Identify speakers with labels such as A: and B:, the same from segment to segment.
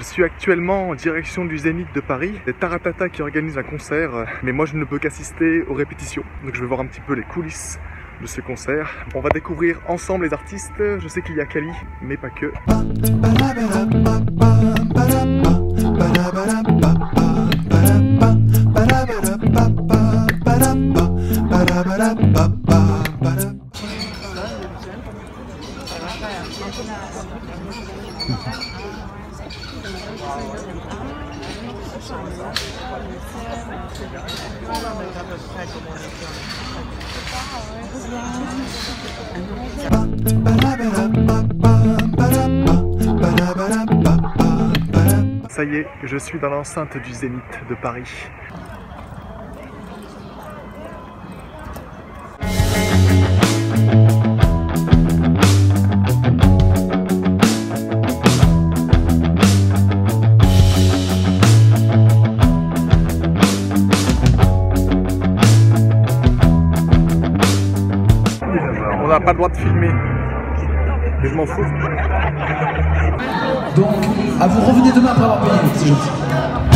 A: Je suis actuellement en direction du Zénith de Paris. C'est Taratata qui organise un concert, mais moi je ne peux qu'assister aux répétitions. Donc je vais voir un petit peu les coulisses de ce concert. On va découvrir ensemble les artistes. Je sais qu'il y a Kali, mais pas que. Ça y est, je suis dans l'enceinte du Zénith de Paris. N'a pas le droit de filmer. Mais je m'en fous.
B: Donc, à vous revenez demain après avoir payé, c'est gentil.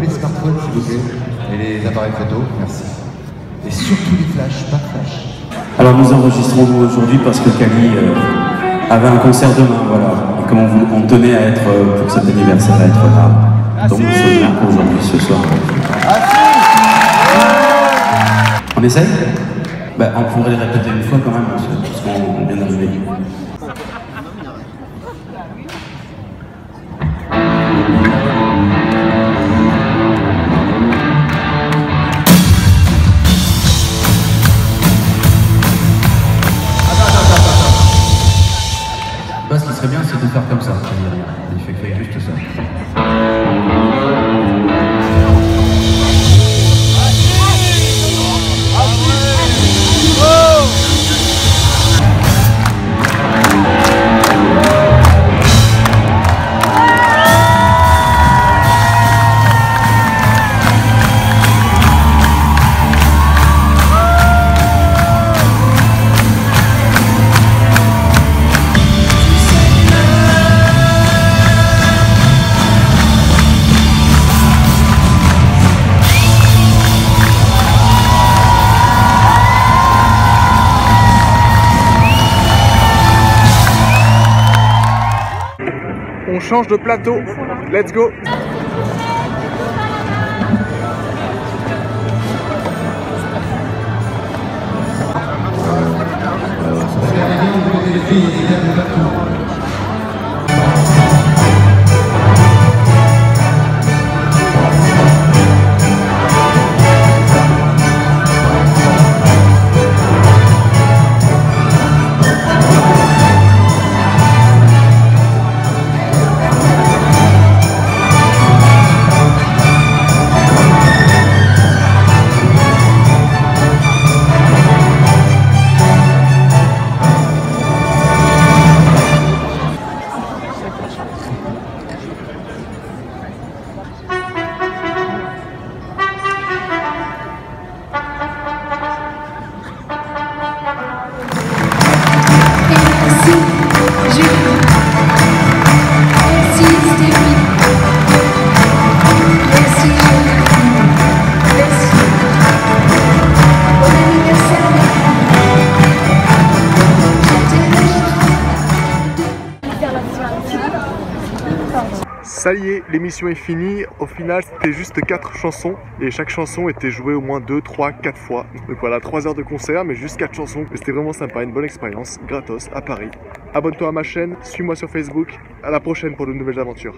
C: Les smartphones s'il vous plaît et les appareils photo, merci. Et surtout les flashs, pas de flash.
D: Alors nous enregistrons aujourd'hui parce que Kali euh, avait un concert demain, voilà. Et comme on, vou- on tenait à être euh, pour cet anniversaire à être là, donc nous sommes là aujourd'hui ce soir. On essaye? Bah, On pourrait le répéter une fois quand même, parce qu'on on vient d'arriver. Bah, ce qui serait bien, c'est de faire comme ça. Il fait, juste ça.
A: On change de plateau. Let's go. Ça y est, l'émission est finie. Au final, c'était juste 4 chansons et chaque chanson était jouée au moins 2, 3, 4 fois. Donc voilà, 3 heures de concert, mais juste 4 chansons. C'était vraiment sympa, une bonne expérience, gratos, à Paris. Abonne-toi à ma chaîne, suis-moi sur Facebook. À la prochaine pour de nouvelles aventures.